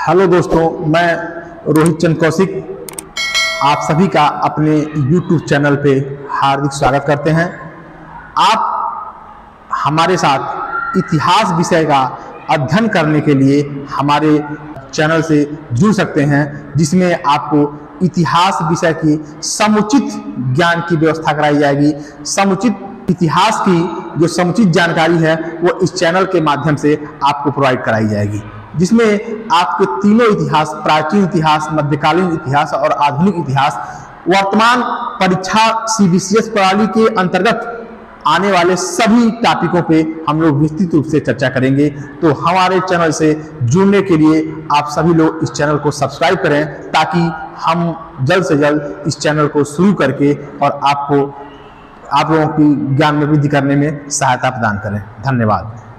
Hello दोस्तों, मैं रोहित चंद कौशिक। आप सभी का अपने YouTube चैनल पे हार्दिक स्वागत करते हैं। आप हमारे साथ इतिहास विषय का अध्ययन करने के लिए हमारे चैनल से जुड़ सकते हैं, जिसमें आपको इतिहास विषय की समुचित ज्ञान की व्यवस्था कराई जाएगी। समुचित इतिहास की जो समुचित जानकारी है, वो इस चैनल के माध्यम से आपको प्रोवाइड कराई जाएगी। जिसमें आपके तीनों इतिहास, प्राचीन इतिहास, मध्यकालीन इतिहास और आधुनिक इतिहास, वर्तमान परीक्षा सीबीसीएस प्रणाली के अंतर्गत आने वाले सभी टॉपिकों पे हम लोग विस्तृत रूप से चर्चा करेंगे। तो हमारे चैनल से जुड़ने के लिए आप सभी लोग इस चैनल को सब्सक्राइब करें ताकि हम जल्द से जल्द इस चैनल को शुरू करके और आपको आप लोगों की ज्ञान में वृद्धि करने में सहायता प्रदान करें। धन्यवाद।